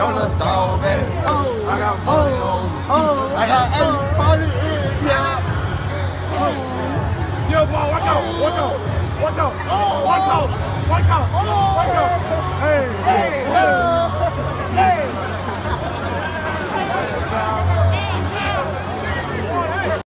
on the dog, man. Oh, I got money oh. on oh, I got everybody in here. Yo, boy, watch out, watch out, watch out, oh, watch out, watch out.